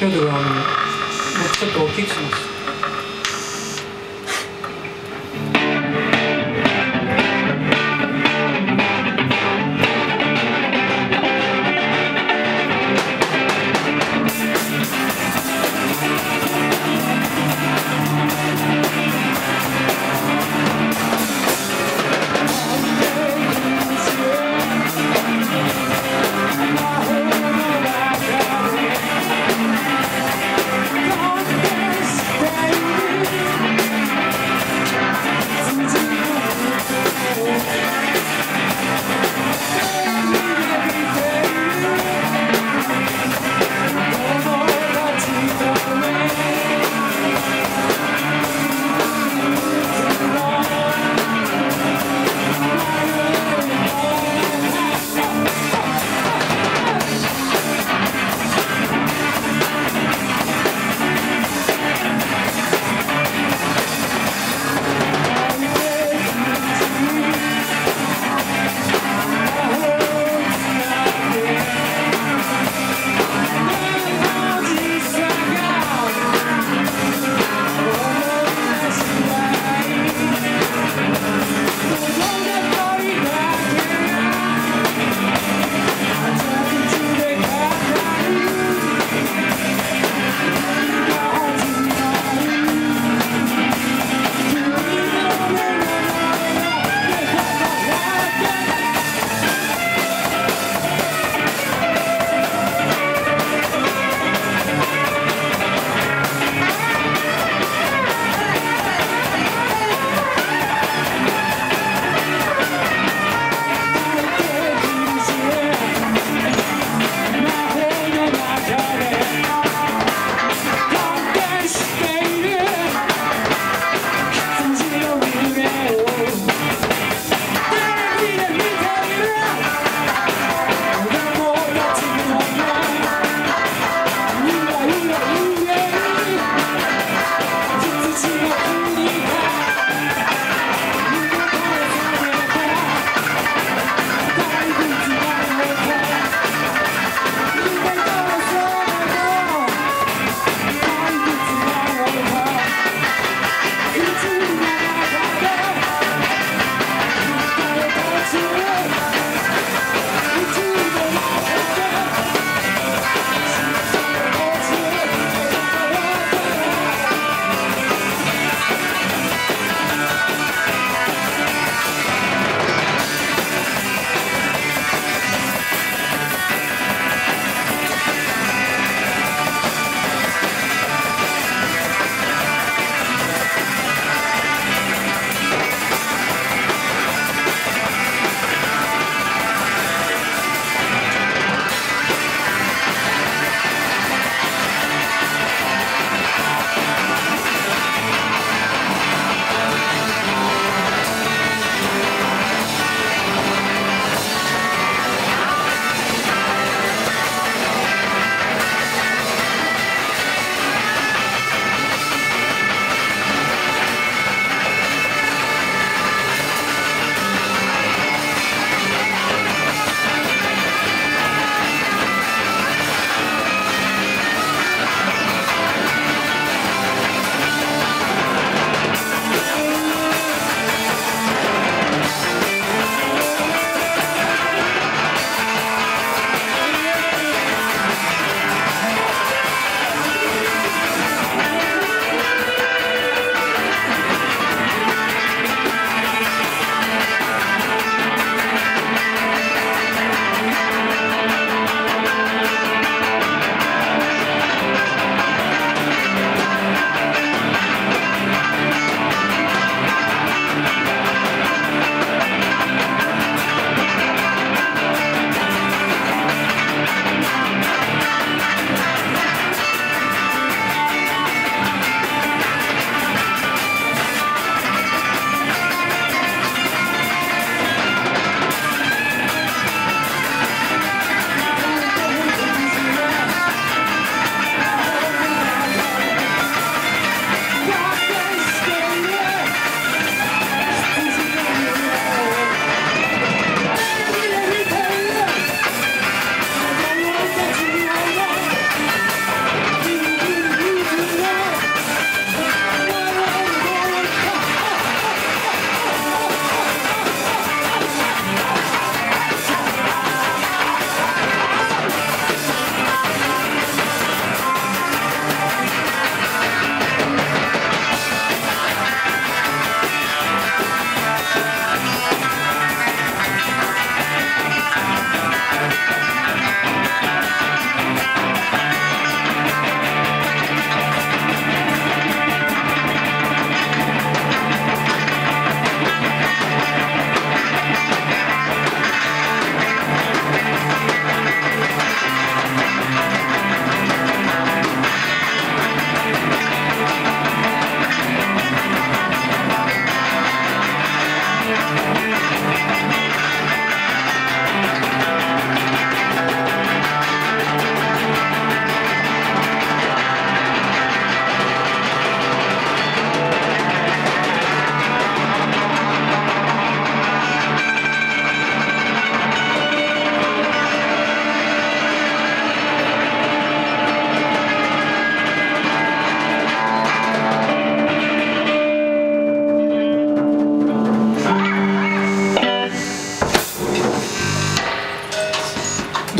夜はあの僕ちょっと大きくします。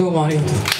どうもありがとう